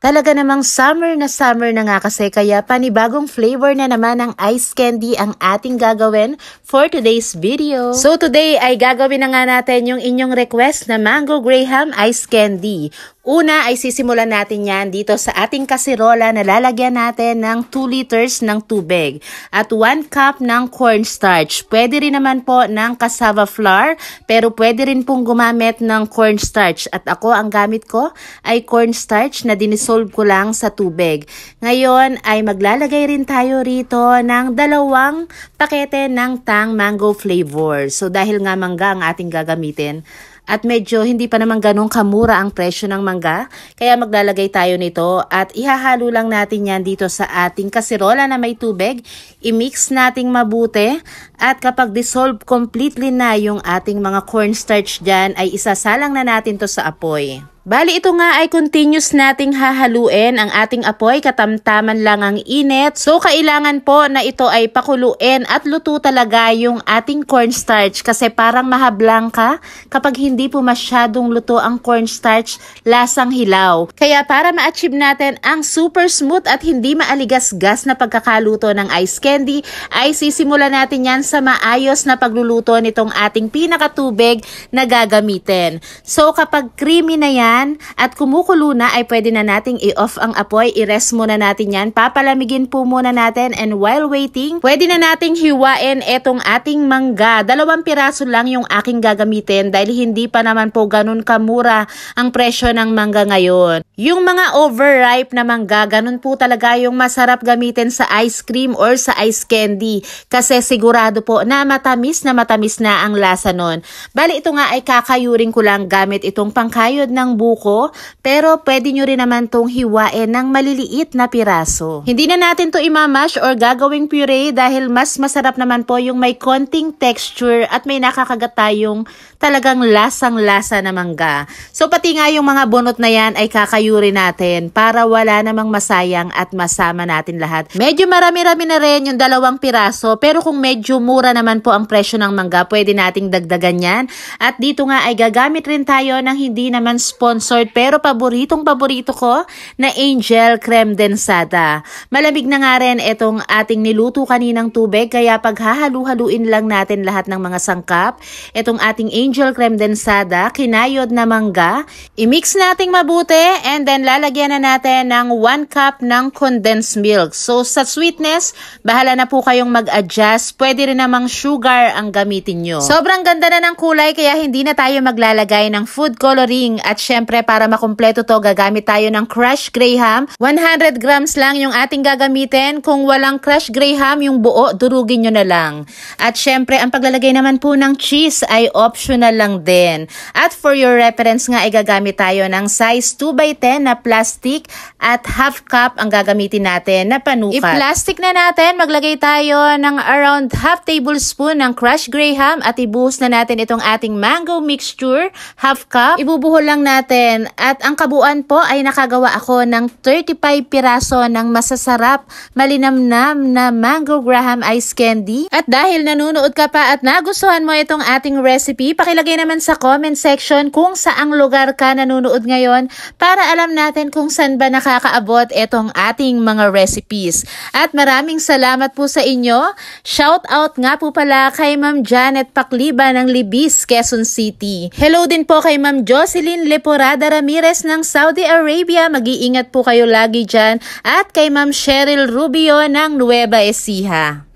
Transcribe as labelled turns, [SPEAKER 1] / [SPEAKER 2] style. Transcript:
[SPEAKER 1] Talaga namang summer na summer na nga kasi kaya panibagong flavor na naman ng ice candy ang ating gagawin for today's video. So today ay gagawin na nga natin yung inyong request na Mango Graham Ice Candy. Una ay sisimulan natin yan dito sa ating kasirola na lalagyan natin ng 2 liters ng tubig at 1 cup ng cornstarch. Pwede rin naman po ng cassava flour pero pwede rin pong gumamit ng cornstarch at ako ang gamit ko ay cornstarch na dinisolve ko lang sa tubig. Ngayon ay maglalagay rin tayo rito ng dalawang pakete ng tang mango flavor. So dahil nga mangga ang ating gagamitin, at medyo hindi pa naman ganun kamura ang presyo ng mangga. Kaya maglalagay tayo nito at ihahalo lang natin yan dito sa ating kasirola na may tubig. I-mix nating mabuti at kapag dissolve completely na yung ating mga cornstarch dyan ay isasalang na natin to sa apoy. Bali ito nga ay continuous nating hahaluin ang ating apoy katamtaman lang ang init. So kailangan po na ito ay pakuluin at luto talaga yung ating cornstarch kasi parang mahablang ka kapag hindi po masyadong luto ang cornstarch lasang hilaw. Kaya para ma-achieve natin ang super smooth at hindi maaligas-gas na pagkakaluto ng ice candy ay sisimulan natin yan sa maayos na pagluluto nitong ating pinakatubig na gagamitin. So kapag creamy na yan, yan at kumukulo na ay pwede na nating i-off ang apoy. I-rest muna natin yan. Papalamigin po muna natin and while waiting, pwede na nating hiwain etong ating mangga. Dalawang piraso lang yung aking gagamitin dahil hindi pa naman po ganun kamura ang presyo ng mangga ngayon. Yung mga overripe na mangga, ganun po talaga yung masarap gamitin sa ice cream or sa ice candy kasi sigurado po na matamis na matamis na ang lasa nun. Bali ito nga ay kakayuring ko lang gamit itong pangkayod ng buko, pero pwede nyo rin naman tong hiwain ng maliliit na piraso. Hindi na natin to imamash or gagawing puree dahil mas masarap naman po yung may konting texture at may nakakagat tayong talagang lasang-lasa na mangga. So pati nga yung mga bunot na yan ay kakayuri natin para wala namang masayang at masama natin lahat. Medyo marami-rami na rin yung dalawang piraso pero kung medyo mura naman po ang presyo ng mangga, pwede nating dagdagan yan. At dito nga ay gagamit rin tayo ng hindi naman sponsored pero paboritong paborito ko na Angel Creme Densada. Malamig na nga rin itong ating niluto kaninang tubig kaya paghahalu-haluin lang natin lahat ng mga sangkap. Itong ating angel creme densada, kinayod na mangga. I-mix nating mabuti and then lalagyan na natin ng 1 cup ng condensed milk. So sa sweetness, bahala na po kayong mag-adjust. Pwede rin namang sugar ang gamitin nyo. Sobrang ganda na ng kulay kaya hindi na tayo maglalagay ng food coloring. At syempre para makumpleto to, gagamit tayo ng crushed graham. 100 grams lang yung ating gagamitin. Kung walang crushed graham, yung buo, durugin nyo na lang. At syempre, ang paglalagay naman po ng cheese ay optional lang din. At for your reference nga, igagamit tayo ng size 2x10 na plastic at half cup ang gagamitin natin na panukat. I-plastic na natin, maglagay tayo ng around half tablespoon ng crushed graham at ibuhos na natin itong ating mango mixture, half cup. Ibubuhol lang natin at ang kabuuan po ay nakagawa ako ng 35 piraso ng masasarap, malinamnam na mango graham ice candy. At dahil nanonood ka pa at nagustuhan mo itong ating recipe, pakilagay naman sa comment section kung saang lugar ka nanonood ngayon para alam natin kung saan ba nakakaabot itong ating mga recipes. At maraming salamat po sa inyo. Shout out nga po pala kay Ma'am Janet Pakliba ng Libis, Quezon City. Hello din po kay Ma'am Jocelyn Leporada Ramirez ng Saudi Arabia. Mag-iingat po kayo lagi dyan. At kay Ma'am Cheryl Rubio ng Nueva Ecija.